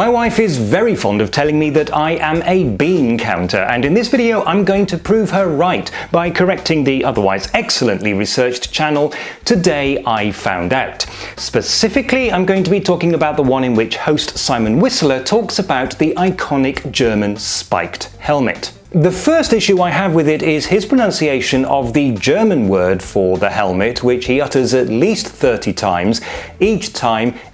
My wife is very fond of telling me that I am a bean counter, and in this video I'm going to prove her right by correcting the otherwise excellently researched channel Today I Found Out. Specifically, I'm going to be talking about the one in which host Simon Whistler talks about the iconic German spiked helmet. The first issue I have with it is his pronunciation of the German word for the helmet, which he utters at least 30 times, each time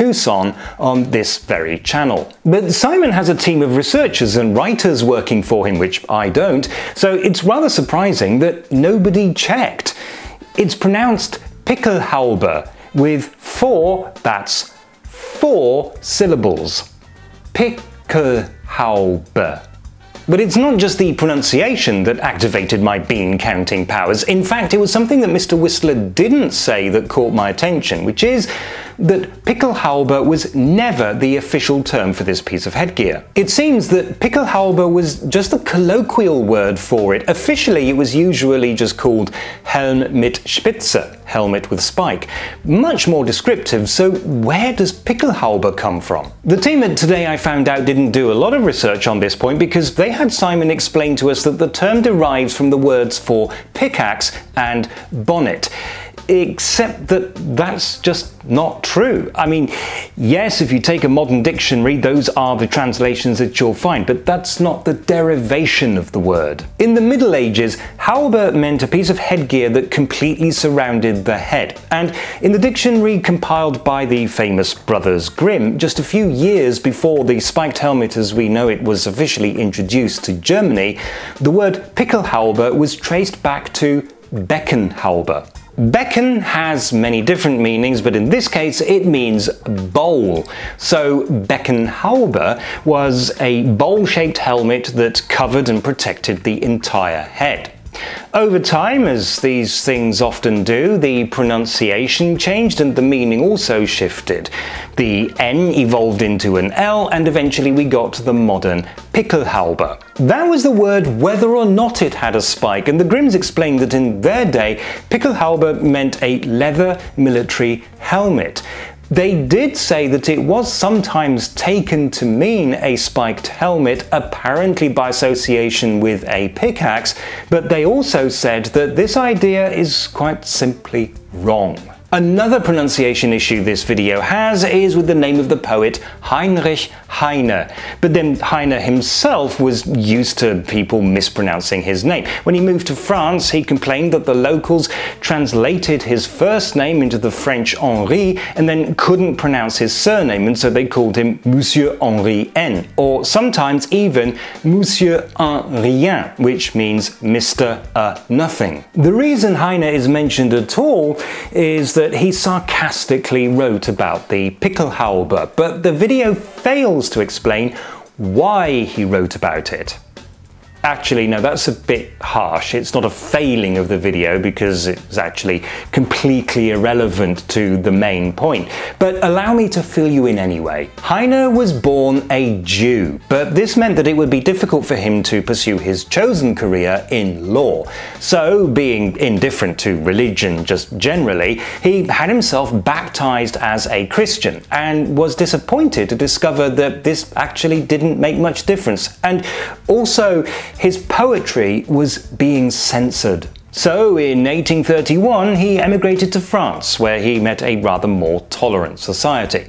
Tucson on this very channel. But Simon has a team of researchers and writers working for him, which I don't, so it's rather surprising that nobody checked. It's pronounced Pickelhaube with four, that's four syllables. Pickelhaube. But it's not just the pronunciation that activated my bean counting powers. In fact, it was something that Mr. Whistler didn't say that caught my attention, which is that Pickelhaube was never the official term for this piece of headgear. It seems that Pickelhaube was just a colloquial word for it. Officially, it was usually just called Helm mit Spitze, helmet with spike. Much more descriptive, so where does Pickelhaube come from? The team at Today I Found Out didn't do a lot of research on this point because they had Simon explain to us that the term derives from the words for pickaxe and bonnet except that that's just not true. I mean, yes, if you take a modern dictionary, those are the translations that you'll find, but that's not the derivation of the word. In the Middle Ages, Haube meant a piece of headgear that completely surrounded the head, and in the dictionary compiled by the famous Brothers Grimm, just a few years before the spiked helmet as we know it was officially introduced to Germany, the word Pickelhaube was traced back to Beckenhaube. Becken has many different meanings, but in this case it means bowl. So Beckenhaube was a bowl-shaped helmet that covered and protected the entire head. Over time, as these things often do, the pronunciation changed and the meaning also shifted. The N evolved into an L and eventually we got the modern Pickelhaube. That was the word whether or not it had a spike, and the Grimms explained that in their day, Pickelhaube meant a leather military helmet. They did say that it was sometimes taken to mean a spiked helmet, apparently by association with a pickaxe, but they also said that this idea is quite simply wrong. Another pronunciation issue this video has is with the name of the poet Heinrich Heine. But then Heine himself was used to people mispronouncing his name. When he moved to France, he complained that the locals translated his first name into the French Henri and then couldn't pronounce his surname, and so they called him Monsieur Henri N, or sometimes even Monsieur Un Rien, which means Mr. A Nothing. The reason Heine is mentioned at all is that that he sarcastically wrote about the Pickelhaube, but the video fails to explain why he wrote about it. Actually, no, that's a bit harsh. It's not a failing of the video because it's actually completely irrelevant to the main point. But allow me to fill you in anyway. Heine was born a Jew, but this meant that it would be difficult for him to pursue his chosen career in law. So, being indifferent to religion just generally, he had himself baptized as a Christian and was disappointed to discover that this actually didn't make much difference. And also, his poetry was being censored. So, in 1831, he emigrated to France, where he met a rather more tolerant society.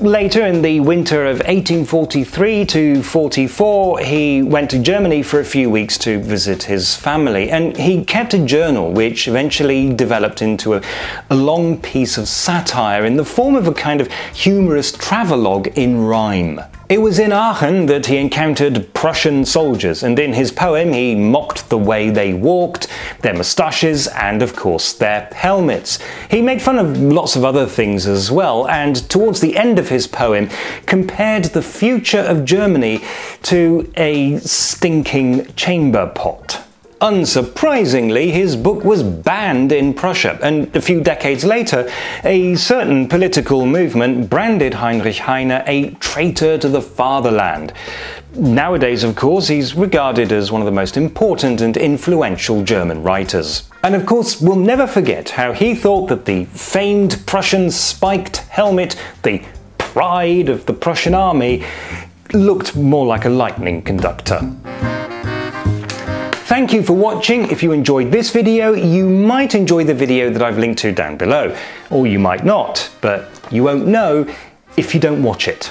Later, in the winter of 1843 to 44, he went to Germany for a few weeks to visit his family, and he kept a journal which eventually developed into a, a long piece of satire in the form of a kind of humorous travelogue in rhyme. It was in Aachen that he encountered Prussian soldiers, and in his poem he mocked the way they walked, their moustaches, and of course their helmets. He made fun of lots of other things as well, and towards the end of his poem compared the future of Germany to a stinking chamber pot. Unsurprisingly, his book was banned in Prussia, and a few decades later, a certain political movement branded Heinrich Heine a traitor to the fatherland. Nowadays, of course, he's regarded as one of the most important and influential German writers. And of course, we'll never forget how he thought that the famed Prussian spiked helmet, the pride of the Prussian army, looked more like a lightning conductor. Thank you for watching. If you enjoyed this video, you might enjoy the video that I've linked to down below. Or you might not, but you won't know if you don't watch it.